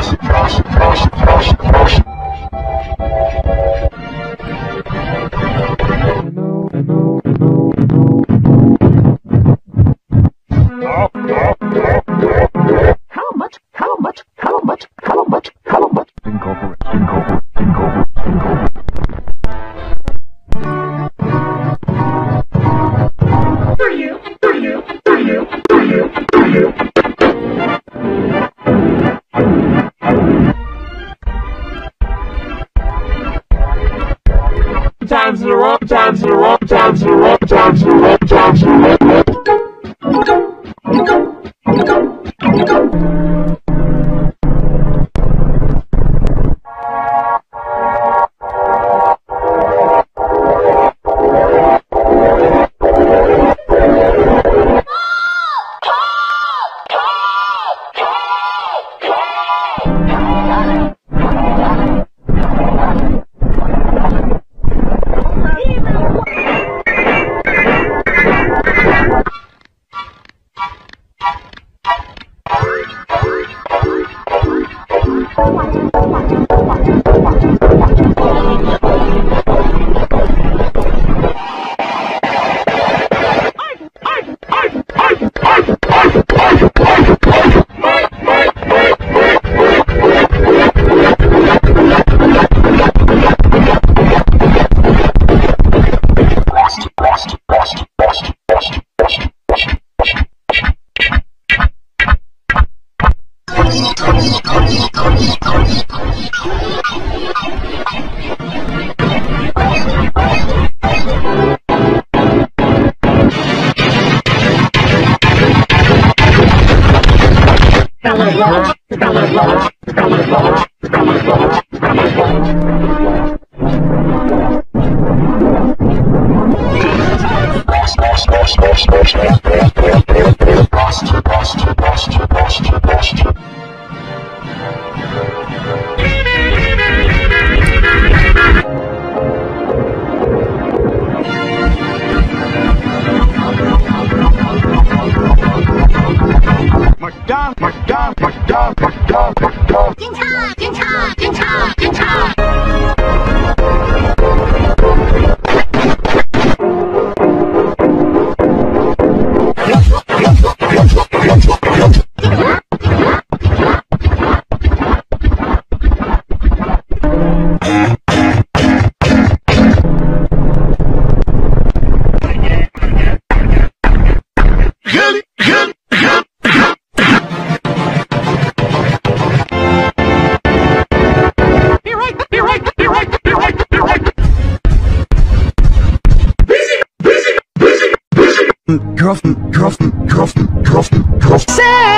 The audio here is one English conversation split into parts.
Awesome. Times in a row, times in a row, times in a row, times in a times in a. Tell it, tell it, tell it, tell it, tell it, tell it, tell it, tell it, McDonald, McDonald, McDonald, McDonald, McDonald. Girlfriend, girlfriend, girlfriend, girlfriend, girlfriend. Say,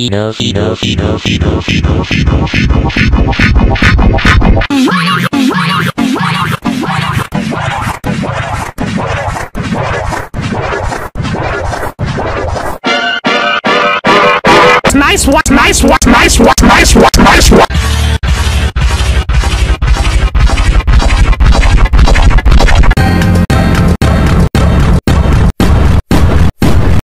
Enough, enough, enough, enough, enough, enough, enough. nice what? nice what? nice what? nice what?